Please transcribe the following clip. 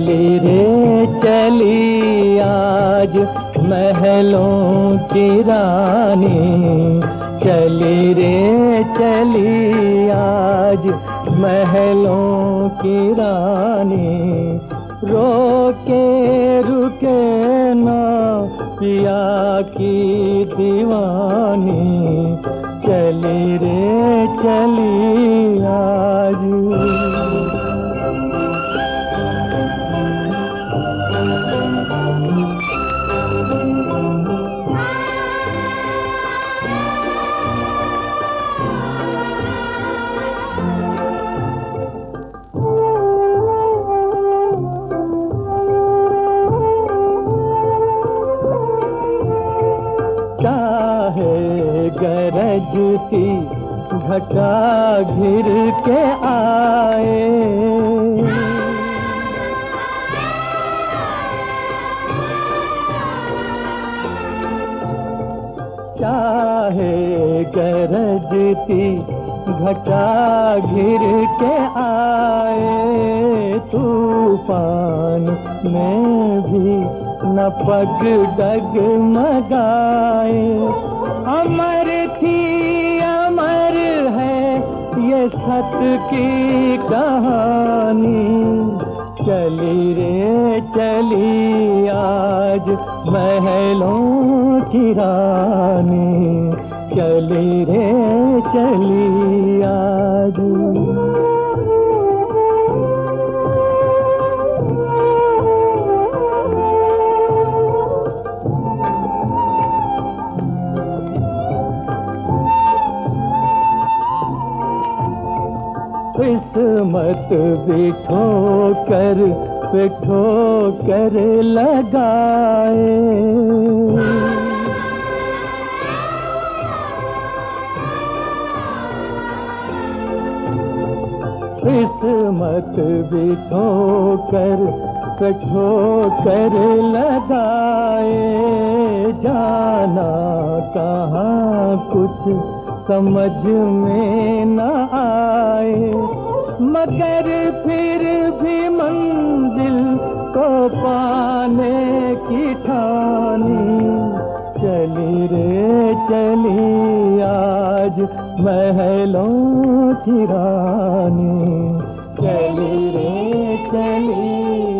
چلی رے چلی آج محلوں کی رانی چلی رے چلی آج محلوں کی رانی رو کے رکے نا پیا کی دیوانی چاہے گرجتی گھٹا گھر کے آئے چاہے گرجتی گھٹا گھر کے آئے طوفان میں بھی نہ پگ ڈگ مگائے یہ کی کہانی چلی رے چلی آج محلوں کی رانی چلی رے چلی آج قسمت بٹھو کر بٹھو کر لگائے۔ قسمت بٹھو کر بٹھو کر لگائے۔ جانا کہاں، کچھ سمجھ میں نہ آئے۔ مگر پھر بھی منزل کو پانے کی ٹھانی۔ چلی رے، چلی آج محلوں کی رانی۔ چلی رے، چلی چلی